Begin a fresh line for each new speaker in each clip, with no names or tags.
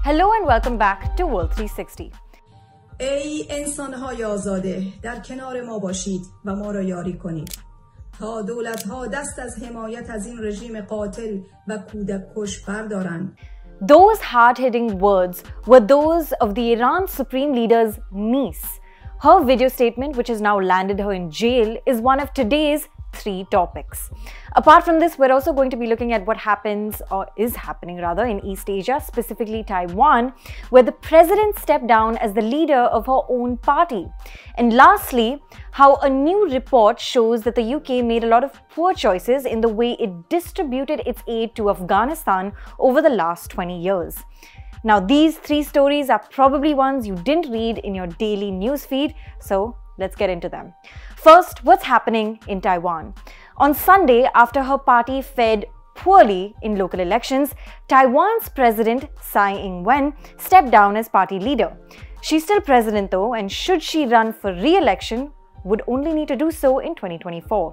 Hello and welcome back to World 360.
ای انسانهای آزاده در کنار ما باشید و ما را یاری کنید تا دولت ها دست از حمایت از این رژیم قاتل و کودک کش بردارند
Those hard-hitting words were those of the Iran Supreme Leader's niece. Her video statement, which has now landed her in jail, is one of today's three topics. Apart from this, we're also going to be looking at what happens or is happening rather in East Asia, specifically Taiwan, where the president stepped down as the leader of her own party. And lastly, how a new report shows that the UK made a lot of poor choices in the way it distributed its aid to Afghanistan over the last 20 years. Now, these three stories are probably ones you didn't read in your daily newsfeed, so let's get into them. First, what's happening in Taiwan? On Sunday, after her party fared poorly in local elections, Taiwan's president Tsai Ing-wen stepped down as party leader. She's still president though, and should she run for re-election, would only need to do so in 2024.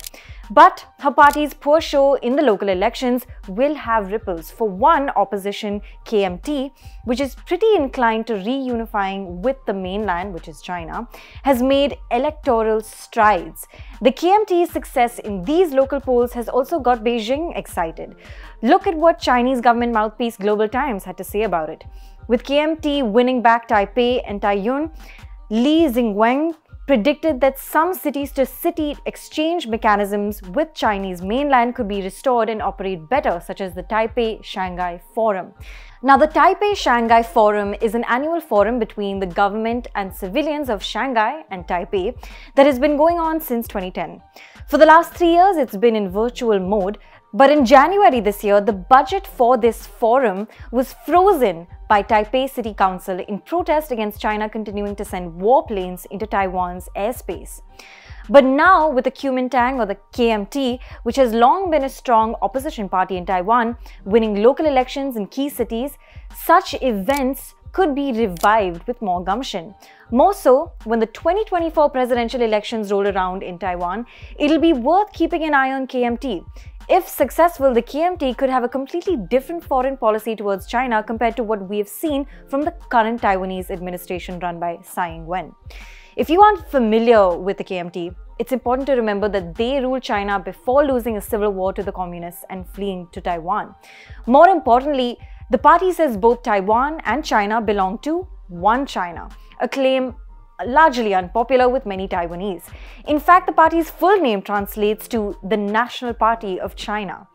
But her party's poor show in the local elections will have ripples. For one, opposition KMT, which is pretty inclined to reunifying with the mainland, which is China, has made electoral strides. The KMT's success in these local polls has also got Beijing excited. Look at what Chinese government mouthpiece Global Times had to say about it. With KMT winning back Taipei and Taoyuan, Li Zhenguang predicted that some cities-to-city exchange mechanisms with Chinese mainland could be restored and operate better, such as the Taipei-Shanghai Forum. Now, the Taipei-Shanghai Forum is an annual forum between the government and civilians of Shanghai and Taipei that has been going on since 2010. For the last three years, it's been in virtual mode, but in January this year, the budget for this forum was frozen by Taipei City Council in protest against China continuing to send warplanes into Taiwan's airspace. But now, with the Kuomintang or the KMT, which has long been a strong opposition party in Taiwan, winning local elections in key cities, such events could be revived with more gumption. More so, when the 2024 presidential elections roll around in Taiwan, it'll be worth keeping an eye on KMT. If successful, the KMT could have a completely different foreign policy towards China compared to what we have seen from the current Taiwanese administration run by Tsai Ing-wen. If you aren't familiar with the KMT, it's important to remember that they ruled China before losing a civil war to the communists and fleeing to Taiwan. More importantly, the party says both Taiwan and China belong to one China, a claim largely unpopular with many Taiwanese. In fact, the party's full name translates to the National Party of China.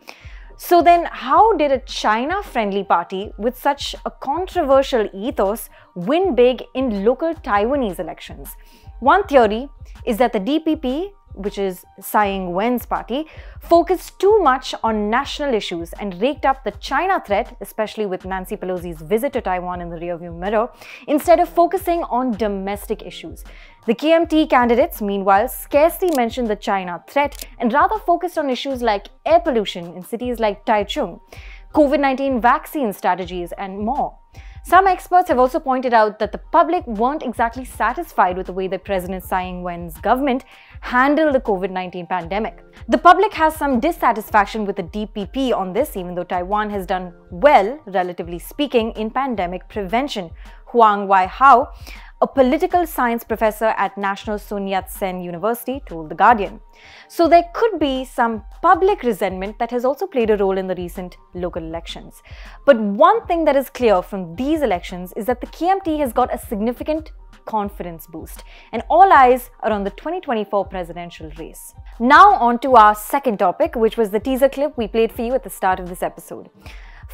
So then, how did a China-friendly party with such a controversial ethos win big in local Taiwanese elections? One theory is that the DPP which is Tsai Ing-wen's party, focused too much on national issues and raked up the China threat, especially with Nancy Pelosi's visit to Taiwan in the rearview mirror, instead of focusing on domestic issues. The KMT candidates, meanwhile, scarcely mentioned the China threat and rather focused on issues like air pollution in cities like Taichung, COVID-19 vaccine strategies, and more. Some experts have also pointed out that the public weren't exactly satisfied with the way that President Tsai Ing-wen's government handled the COVID-19 pandemic. The public has some dissatisfaction with the DPP on this, even though Taiwan has done well, relatively speaking, in pandemic prevention. Huang Wei-hao, a political science professor at National Sun Yat-sen University told The Guardian. So there could be some public resentment that has also played a role in the recent local elections. But one thing that is clear from these elections is that the KMT has got a significant confidence boost and all eyes are on the 2024 presidential race. Now on to our second topic which was the teaser clip we played for you at the start of this episode.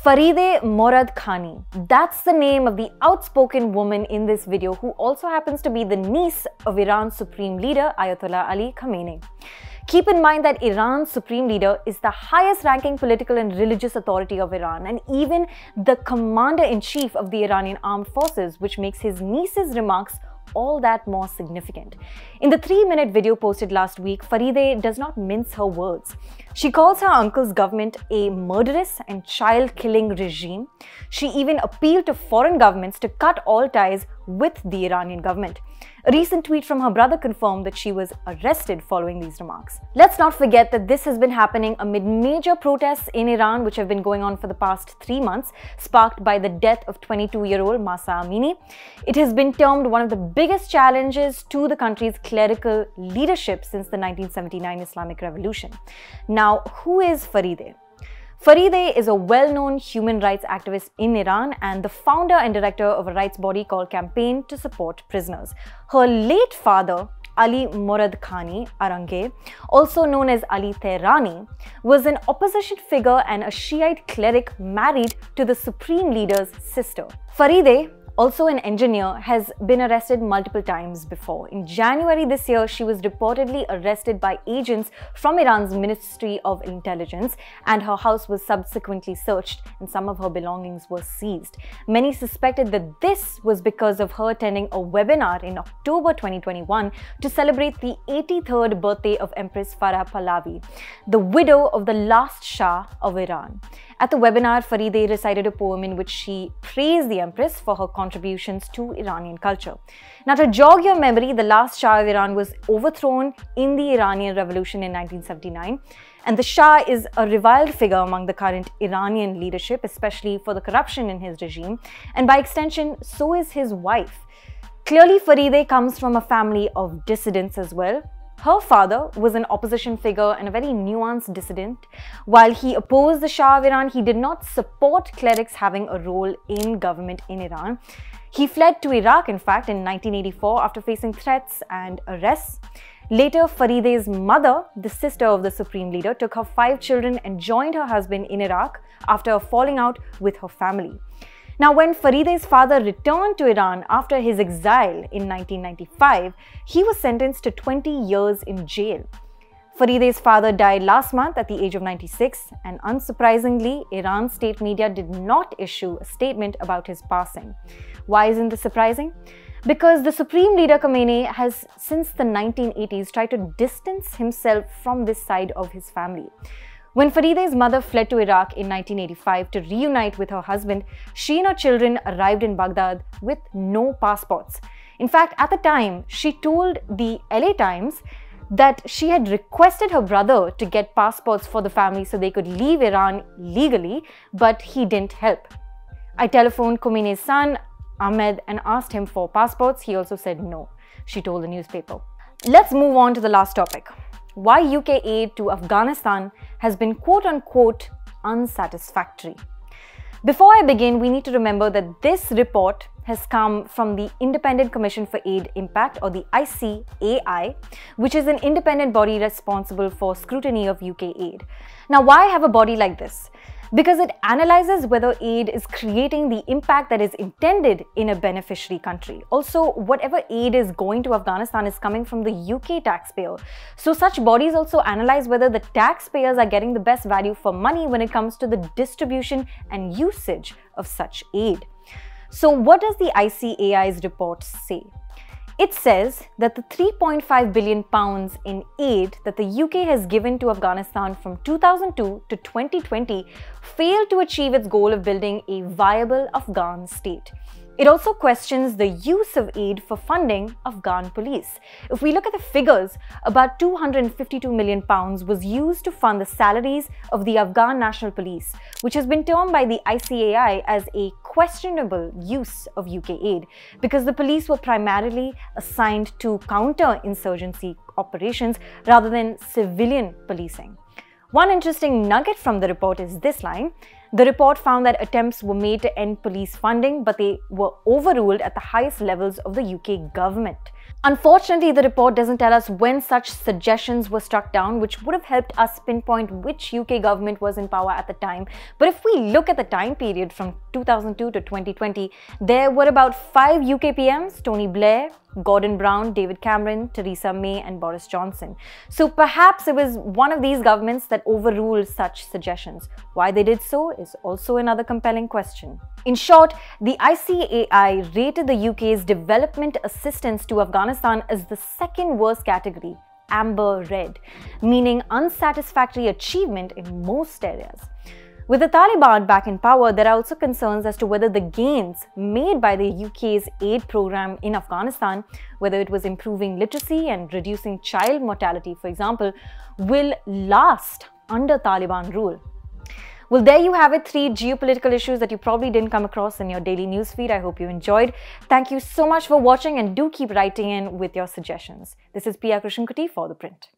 Farideh Morad Khani. That's the name of the outspoken woman in this video who also happens to be the niece of Iran's supreme leader Ayatollah Ali Khamenei. Keep in mind that Iran's supreme leader is the highest ranking political and religious authority of Iran and even the commander-in-chief of the Iranian armed forces, which makes his niece's remarks all that more significant. In the three minute video posted last week, Farideh does not mince her words. She calls her uncle's government a murderous and child killing regime. She even appealed to foreign governments to cut all ties with the Iranian government. A recent tweet from her brother confirmed that she was arrested following these remarks. Let's not forget that this has been happening amid major protests in Iran, which have been going on for the past three months, sparked by the death of 22 year old Mahsa Amini. It has been termed one of the biggest challenges to the country's clerical leadership since the 1979 Islamic Revolution. Now, who is Farideh? Farideh is a well-known human rights activist in Iran and the founder and director of a rights body called Campaign to Support Prisoners. Her late father, Ali Morad Khani Arange, also known as Ali Tehrani, was an opposition figure and a Shiite cleric married to the supreme leader's sister. Farideh also an engineer, has been arrested multiple times before. In January this year, she was reportedly arrested by agents from Iran's Ministry of Intelligence and her house was subsequently searched and some of her belongings were seized. Many suspected that this was because of her attending a webinar in October 2021 to celebrate the 83rd birthday of Empress Farah Pahlavi, the widow of the last Shah of Iran. At the webinar, Farideh recited a poem in which she praised the Empress for her contributions to Iranian culture. Now, to jog your memory, the last Shah of Iran was overthrown in the Iranian Revolution in 1979. And the Shah is a reviled figure among the current Iranian leadership, especially for the corruption in his regime. And by extension, so is his wife. Clearly, Farideh comes from a family of dissidents as well. Her father was an opposition figure and a very nuanced dissident. While he opposed the Shah of Iran, he did not support clerics having a role in government in Iran. He fled to Iraq, in fact, in 1984 after facing threats and arrests. Later, Farideh's mother, the sister of the supreme leader, took her five children and joined her husband in Iraq after a falling out with her family. Now, when Farideh's father returned to Iran after his exile in 1995, he was sentenced to 20 years in jail. Farideh's father died last month at the age of 96, and unsurprisingly, Iran's state media did not issue a statement about his passing. Why isn't this surprising? Because the Supreme Leader Khamenei has, since the 1980s, tried to distance himself from this side of his family. When Farideh's mother fled to Iraq in 1985 to reunite with her husband, she and her children arrived in Baghdad with no passports. In fact, at the time, she told the LA Times that she had requested her brother to get passports for the family so they could leave Iran legally, but he didn't help. I telephoned Khomeini's son, Ahmed, and asked him for passports. He also said no, she told the newspaper. Let's move on to the last topic why UK aid to Afghanistan has been quote unquote unsatisfactory. Before I begin, we need to remember that this report has come from the Independent Commission for Aid Impact or the ICAI, which is an independent body responsible for scrutiny of UK aid. Now, why have a body like this? Because it analyzes whether aid is creating the impact that is intended in a beneficiary country. Also, whatever aid is going to Afghanistan is coming from the UK taxpayer. So, such bodies also analyze whether the taxpayers are getting the best value for money when it comes to the distribution and usage of such aid. So, what does the ICAI's report say? It says that the 3.5 billion pounds in aid that the UK has given to Afghanistan from 2002 to 2020 failed to achieve its goal of building a viable Afghan state. It also questions the use of aid for funding Afghan police. If we look at the figures, about 252 million pounds was used to fund the salaries of the Afghan National Police, which has been termed by the ICAI as a questionable use of UK aid because the police were primarily assigned to counter-insurgency operations rather than civilian policing. One interesting nugget from the report is this line the report found that attempts were made to end police funding, but they were overruled at the highest levels of the UK government. Unfortunately, the report doesn't tell us when such suggestions were struck down, which would have helped us pinpoint which UK government was in power at the time. But if we look at the time period from 2002 to 2020, there were about five UK PMs Tony Blair, Gordon Brown, David Cameron, Theresa May, and Boris Johnson. So perhaps it was one of these governments that overruled such suggestions. Why they did so is also another compelling question. In short, the ICAI rated the UK's development assistance to Afghanistan as the second worst category amber red, meaning unsatisfactory achievement in most areas. With the Taliban back in power, there are also concerns as to whether the gains made by the UK's aid program in Afghanistan, whether it was improving literacy and reducing child mortality, for example, will last under Taliban rule. Well, there you have it, three geopolitical issues that you probably didn't come across in your daily newsfeed. I hope you enjoyed. Thank you so much for watching and do keep writing in with your suggestions. This is Pia Krishnankutty for The Print.